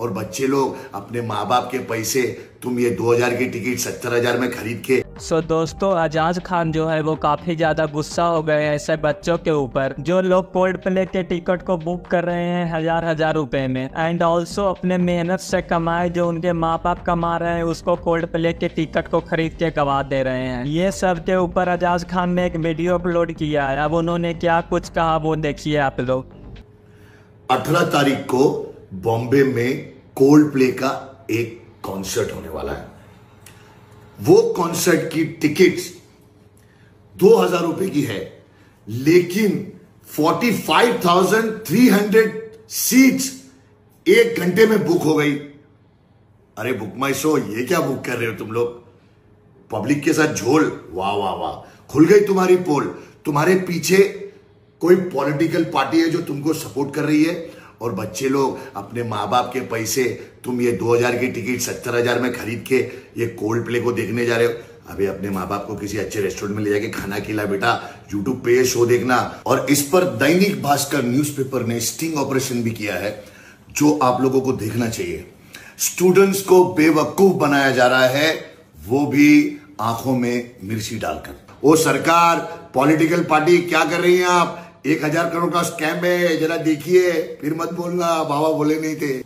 और बच्चे लोग अपने माँ बाप के पैसे तुम ये 2000 की टिकट सत्तर हज़ार में खरीद के सो so, दोस्तों अजाज खान जो है वो काफ़ी ज़्यादा गुस्सा हो गए हैं ऐसे बच्चों के ऊपर जो लोग कोल्ड प्ले के टिकट को बुक कर रहे हैं हज़ार हज़ार रुपए में एंड ऑल्सो अपने मेहनत से कमाए जो उनके माँ बाप कमा रहे हैं उसको कोल्ड प्ले के टिकट को खरीद के गवा दे रहे हैं। ये सब के ऊपर अजाज खान ने एक वीडियो अपलोड किया है अब उन्होंने क्या कुछ कहा वो देखिए आप लोग। अठारह तारीख को बॉम्बे में कोल्ड प्ले का एक कॉन्सर्ट होने वाला है। वो कॉन्सर्ट की टिकट्स दो हज़ार रुपए की है, लेकिन forty five thousand three hundred seats एक घंटे में बुक हो गई। अरे बुक माई शो ये क्या बुक कर रहे हो तुम लोग? पब्लिक के साथ झोल। वाह वाह वाह। खुल गई तुम्हारी पोल। तुम्हारे पीछे कोई पॉलिटिकल पार्टी है जो तुमको सपोर्ट कर रही है? और बच्चे लोग अपने माँ बाप के पैसे तुम ये 2000 की टिकट सत्तर हज़ार में खरीद के ये कोल्ड प्ले को देखने जा रहे हो? अभी अपने माँ बाप को किसी अच्छे रेस्टोरेंट में ले जाके खाना खिला बेटा। यूट्यूब पे शो देखना। और इस पर दैनिक भास्कर न्यूज़पेपर ने स्टिंग ऑपरेशन भी किया है, जो आप लोगों को देखना चाहिए। स्टूडेंट्स को बेवकूफ़ बनाया जा रहा है, वो भी आँखों में मिर्ची डालकर। वो सरकार पॉलिटिकल पार्टी क्या कर रही है आप? एक हज़ार करोड़ का स्कैम है, जरा देखिए, फिर मत बोलना, बाबा बोले नहीं थे।